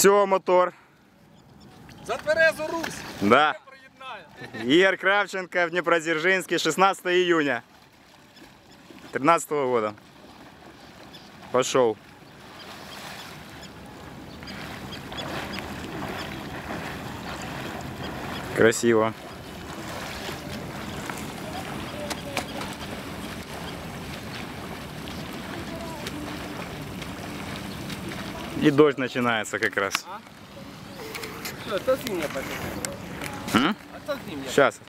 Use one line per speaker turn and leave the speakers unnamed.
Все, мотор.
За Тверезу Русь!
Да. Игорь Кравченко в Днепродзержинске, 16 июня 13 года. Пошел. Красиво. И дождь начинается как раз.
А то зимня.
Сейчас.